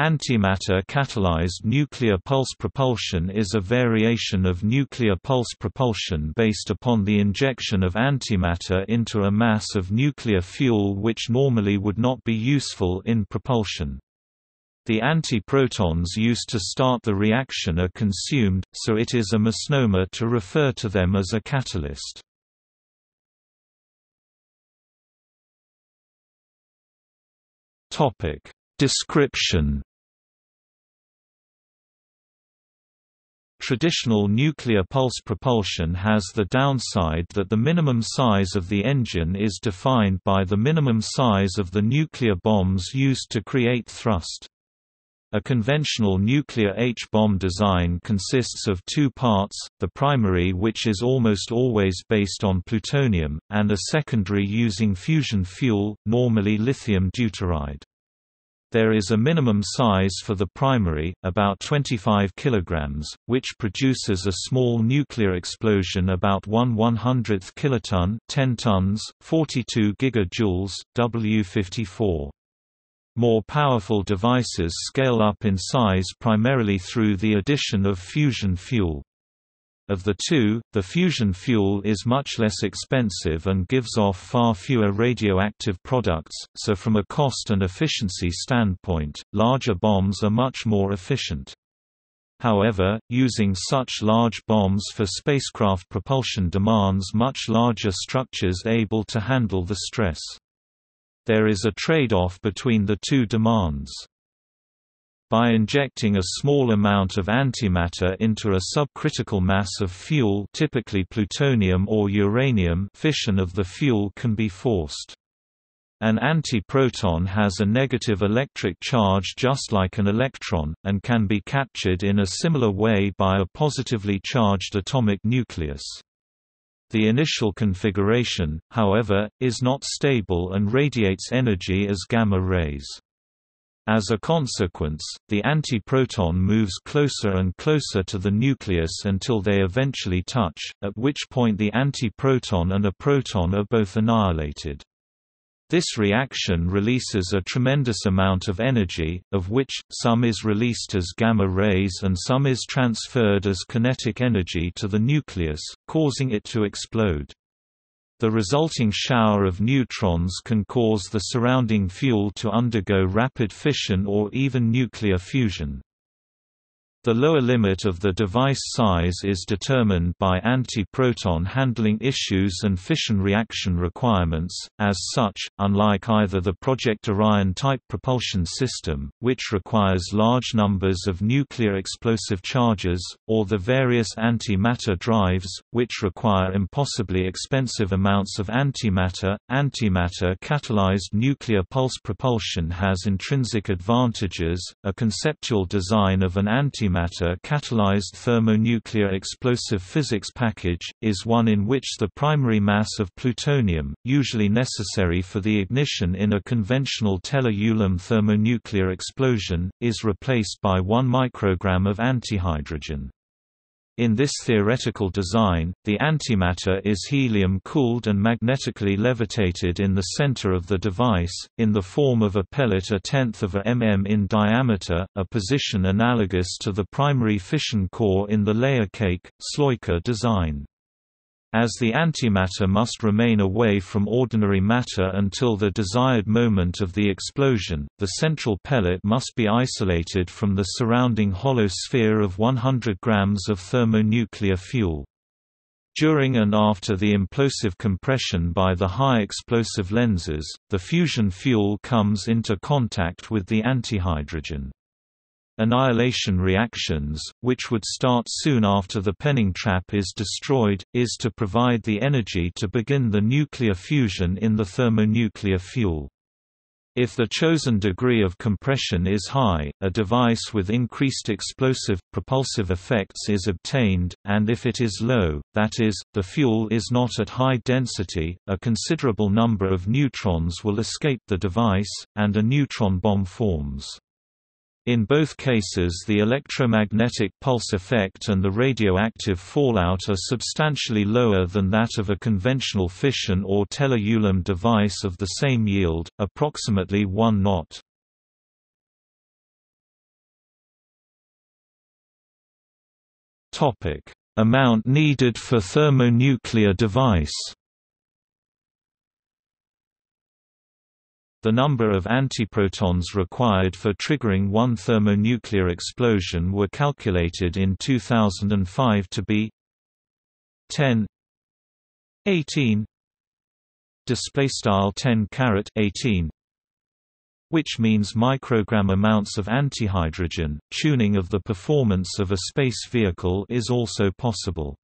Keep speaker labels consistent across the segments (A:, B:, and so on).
A: Antimatter-catalyzed nuclear pulse propulsion is a variation of nuclear pulse propulsion based upon the injection of antimatter into a mass of nuclear fuel which normally would not be useful in propulsion. The antiprotons used to start the reaction are consumed, so it is a misnomer to refer to them as a catalyst. Description Traditional nuclear pulse propulsion has the downside that the minimum size of the engine is defined by the minimum size of the nuclear bombs used to create thrust. A conventional nuclear H-bomb design consists of two parts, the primary which is almost always based on plutonium, and a secondary using fusion fuel, normally lithium deuteride. There is a minimum size for the primary, about 25 kg, which produces a small nuclear explosion about 1 100th kiloton 10 tons, 42 gigajoules, W54. More powerful devices scale up in size primarily through the addition of fusion fuel. Of the two, the fusion fuel is much less expensive and gives off far fewer radioactive products, so from a cost and efficiency standpoint, larger bombs are much more efficient. However, using such large bombs for spacecraft propulsion demands much larger structures able to handle the stress. There is a trade-off between the two demands. By injecting a small amount of antimatter into a subcritical mass of fuel typically plutonium or uranium fission of the fuel can be forced. An antiproton has a negative electric charge just like an electron, and can be captured in a similar way by a positively charged atomic nucleus. The initial configuration, however, is not stable and radiates energy as gamma rays. As a consequence, the antiproton moves closer and closer to the nucleus until they eventually touch, at which point the antiproton and a proton are both annihilated. This reaction releases a tremendous amount of energy, of which, some is released as gamma rays and some is transferred as kinetic energy to the nucleus, causing it to explode. The resulting shower of neutrons can cause the surrounding fuel to undergo rapid fission or even nuclear fusion. The lower limit of the device size is determined by anti-proton handling issues and fission reaction requirements. As such, unlike either the Project Orion type propulsion system, which requires large numbers of nuclear explosive charges, or the various anti-matter drives, which require impossibly expensive amounts of antimatter, antimatter catalyzed nuclear pulse propulsion has intrinsic advantages. A conceptual design of an anti antimatter catalyzed thermonuclear explosive physics package, is one in which the primary mass of plutonium, usually necessary for the ignition in a conventional tellur thermonuclear explosion, is replaced by 1 microgram of antihydrogen. In this theoretical design, the antimatter is helium-cooled and magnetically levitated in the center of the device, in the form of a pellet a tenth of a mm in diameter, a position analogous to the primary fission core in the layer cake, Sloika design. As the antimatter must remain away from ordinary matter until the desired moment of the explosion, the central pellet must be isolated from the surrounding hollow sphere of 100 grams of thermonuclear fuel. During and after the implosive compression by the high explosive lenses, the fusion fuel comes into contact with the antihydrogen. Annihilation reactions, which would start soon after the Penning trap is destroyed, is to provide the energy to begin the nuclear fusion in the thermonuclear fuel. If the chosen degree of compression is high, a device with increased explosive, propulsive effects is obtained, and if it is low, that is, the fuel is not at high density, a considerable number of neutrons will escape the device, and a neutron bomb forms. In both cases the electromagnetic pulse effect and the radioactive fallout are substantially lower than that of a conventional fission or Teller-Ulam device of the same yield, approximately 1 knot. Amount needed for thermonuclear device The number of antiprotons required for triggering one thermonuclear explosion were calculated in 2005 to be 10 18 display style 10 caret 18 which means microgram amounts of antihydrogen. Tuning of the performance of a space vehicle is also possible.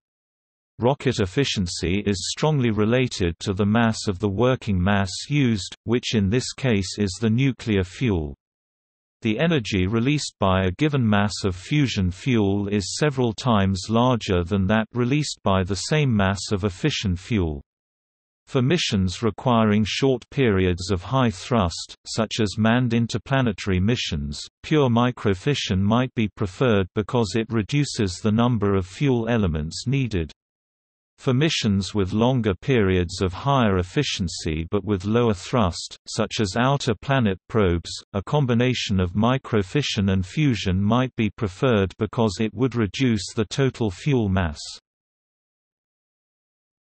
A: Rocket efficiency is strongly related to the mass of the working mass used, which in this case is the nuclear fuel. The energy released by a given mass of fusion fuel is several times larger than that released by the same mass of a fission fuel. For missions requiring short periods of high thrust, such as manned interplanetary missions, pure microfission might be preferred because it reduces the number of fuel elements needed. For missions with longer periods of higher efficiency but with lower thrust, such as outer planet probes, a combination of microfission and fusion might be preferred because it would reduce the total fuel mass.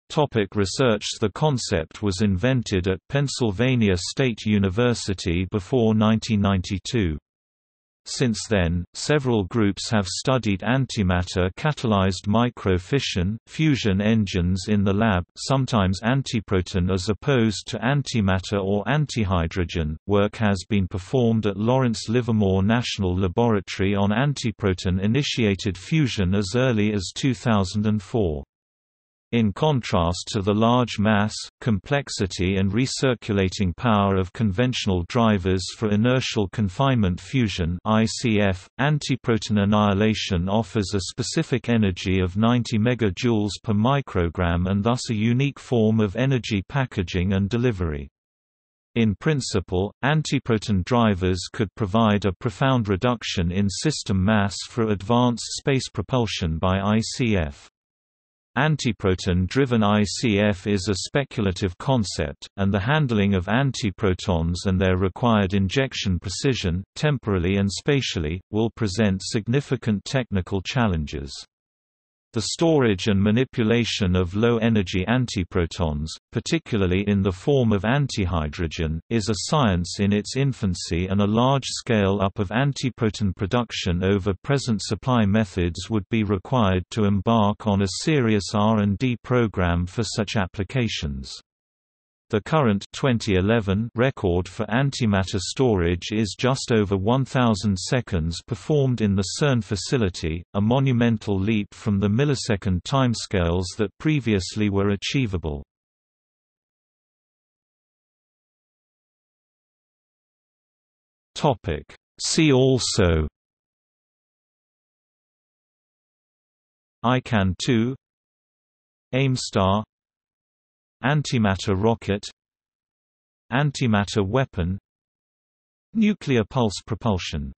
A: Topic research The concept was invented at Pennsylvania State University before 1992. Since then, several groups have studied antimatter-catalyzed microfission fusion engines in the lab sometimes antiproton as opposed to antimatter or antihydrogen. Work has been performed at Lawrence Livermore National Laboratory on antiproton-initiated fusion as early as 2004. In contrast to the large mass, complexity and recirculating power of conventional drivers for inertial confinement fusion ICF, antiproton annihilation offers a specific energy of 90 MJ per microgram and thus a unique form of energy packaging and delivery. In principle, antiproton drivers could provide a profound reduction in system mass for advanced space propulsion by ICF. Antiproton-driven ICF is a speculative concept, and the handling of antiprotons and their required injection precision, temporally and spatially, will present significant technical challenges. The storage and manipulation of low-energy antiprotons, particularly in the form of antihydrogen, is a science in its infancy and a large scale-up of antiproton production over present supply methods would be required to embark on a serious R&D program for such applications. The current 2011 record for antimatter storage is just over 1000 seconds performed in the CERN facility, a monumental leap from the millisecond timescales that previously were achievable. See also ICAN 2 AIM-STAR Antimatter rocket Antimatter weapon Nuclear pulse propulsion